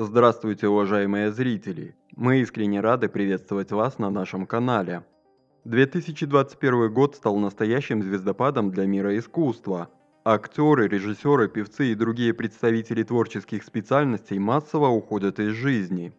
Здравствуйте, уважаемые зрители! Мы искренне рады приветствовать вас на нашем канале. 2021 год стал настоящим звездопадом для мира искусства. Актеры, режиссеры, певцы и другие представители творческих специальностей массово уходят из жизни.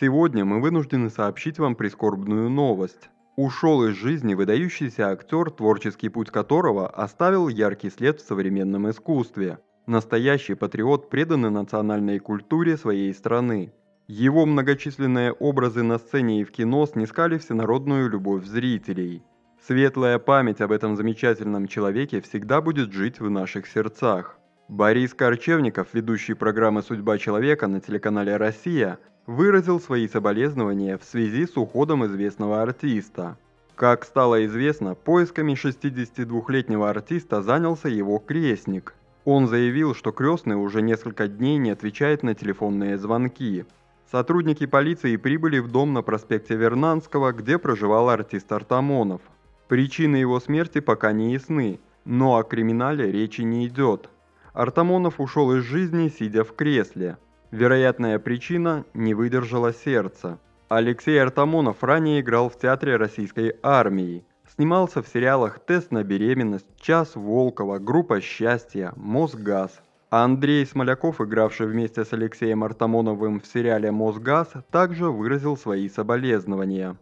Сегодня мы вынуждены сообщить вам прискорбную новость. Ушел из жизни выдающийся актер, творческий путь которого оставил яркий след в современном искусстве – Настоящий патриот, преданный национальной культуре своей страны. Его многочисленные образы на сцене и в кино снискали всенародную любовь зрителей. Светлая память об этом замечательном человеке всегда будет жить в наших сердцах. Борис Корчевников, ведущий программы «Судьба человека» на телеканале «Россия», выразил свои соболезнования в связи с уходом известного артиста. Как стало известно, поисками 62-летнего артиста занялся его крестник – он заявил, что крестный уже несколько дней не отвечает на телефонные звонки. Сотрудники полиции прибыли в дом на проспекте Вернанского, где проживал артист Артамонов. Причины его смерти пока не ясны, но о криминале речи не идет. Артамонов ушел из жизни, сидя в кресле. Вероятная причина – не выдержало сердце. Алексей Артамонов ранее играл в театре российской армии. Снимался в сериалах «Тест на беременность», «Час Волкова», «Группа счастья», «Мосгаз». А Андрей Смоляков, игравший вместе с Алексеем Артамоновым в сериале «Мосгаз», также выразил свои соболезнования.